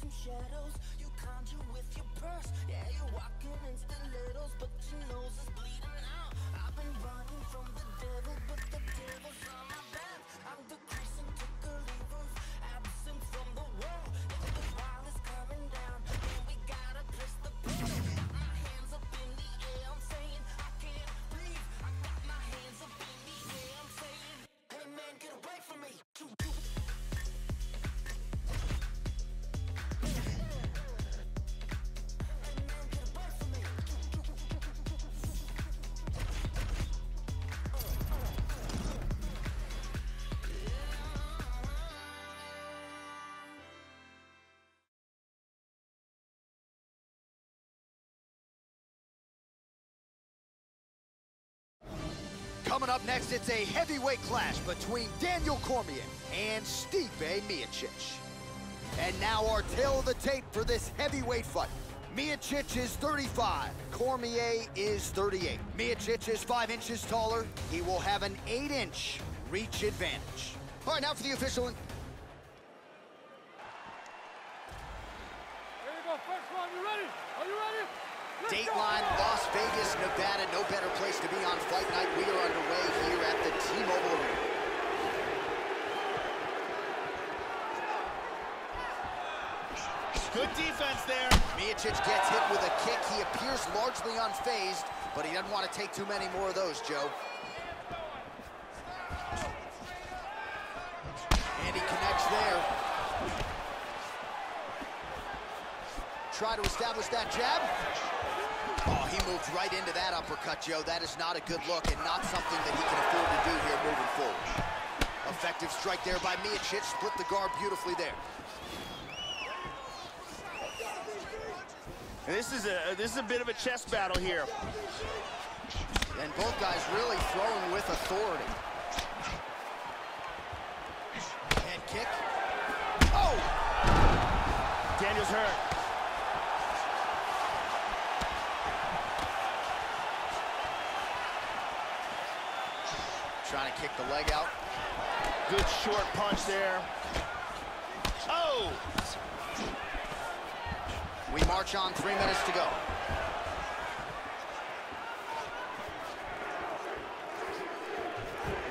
some shadows. You conjure with your purse. Yeah, you're walking in little's, But your nose is bleeding. out Coming up next, it's a heavyweight clash between Daniel Cormier and Stipe Miocic. And now our tale of the tape for this heavyweight fight. Miocic is 35, Cormier is 38. Miocic is five inches taller. He will have an eight inch reach advantage. All right, now for the official. Here you go, first one, you ready? Are you ready? Let's go. Dateline, Las Vegas, Nevada. No better place to be on fight night. We are underway here at the T-Mobile Arena. Good defense there. Miocic gets hit with a kick. He appears largely unfazed, but he doesn't want to take too many more of those, Joe. And he connects there. Try to establish that jab. Oh, he moved right into that uppercut, Joe. That is not a good look and not something that he can afford to do here moving forward. Effective strike there by Miocic. Split the guard beautifully there. And this is a uh, this is a bit of a chess battle here. And both guys really throwing with authority. Head kick. Oh! Daniel's hurt. Trying to kick the leg out. Good short punch there. Oh! We march on, three minutes to go.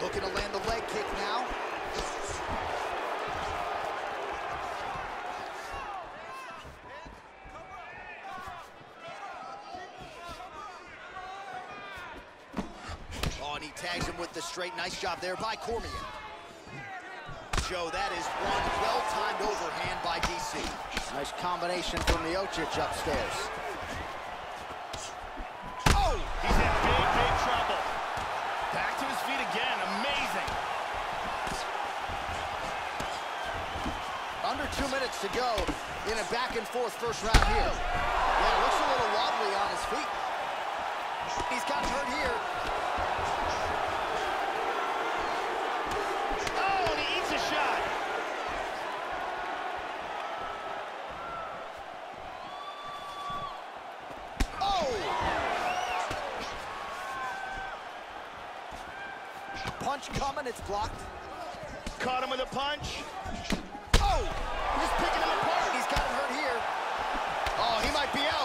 Looking to land the leg kick now. Oh, and he tags him with the straight. Nice job there by Cormier. Joe, that is one well-timed overhand by DC. Nice combination from Miocic upstairs. Oh! He's in big, big trouble. Back to his feet again. Amazing. Under two minutes to go in a back-and-forth first round here. Yeah, looks a little wobbly on his feet. He's got hurt here. Punch coming, it's blocked. Caught him with a punch. Oh! Just picking him apart. He's got him hurt here. Oh, he might be out.